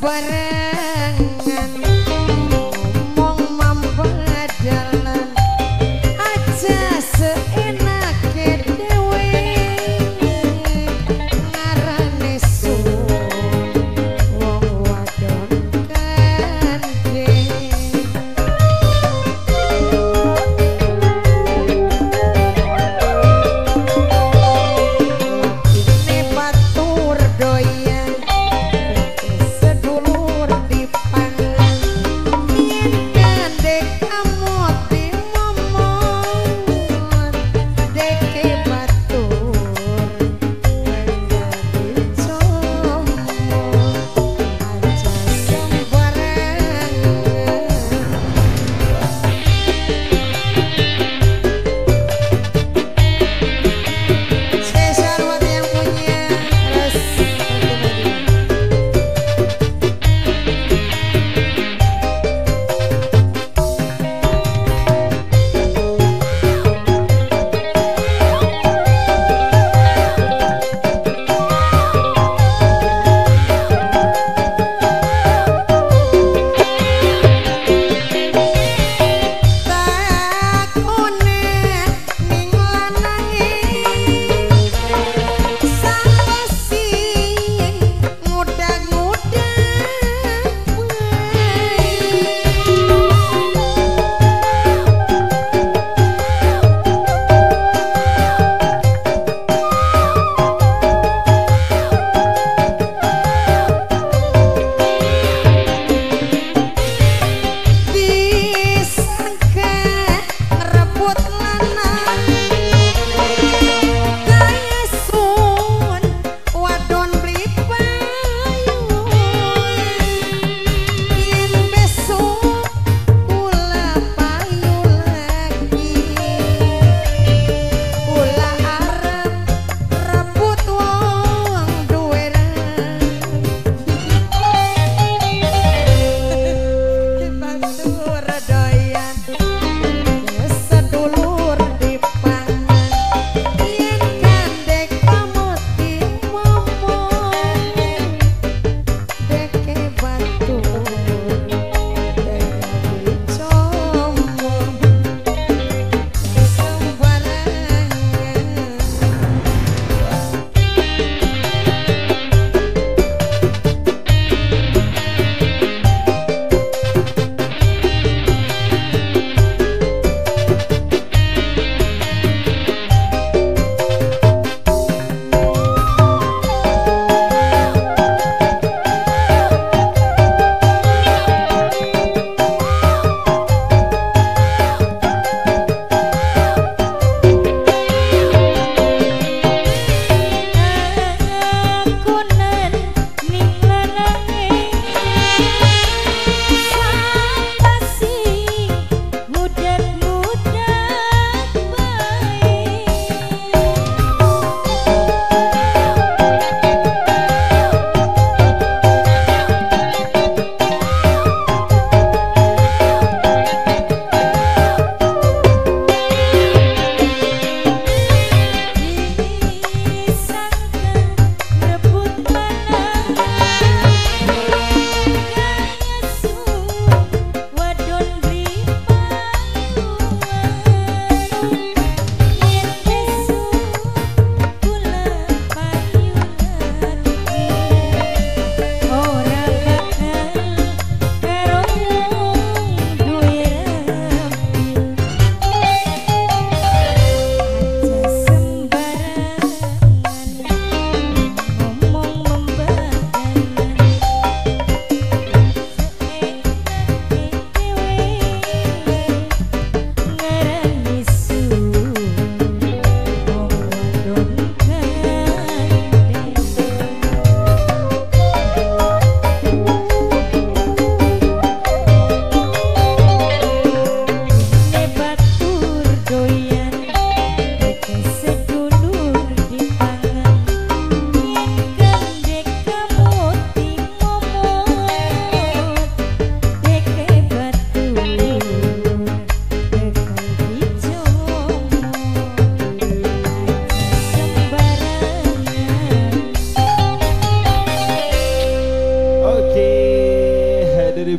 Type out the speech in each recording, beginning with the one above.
bareng.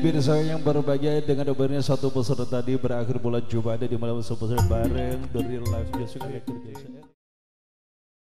Pemirsa yang berbahagia dengan obatnya satu peserta tadi berakhir bulan Jumat di malam sepeserta bareng dari live Jessica kerja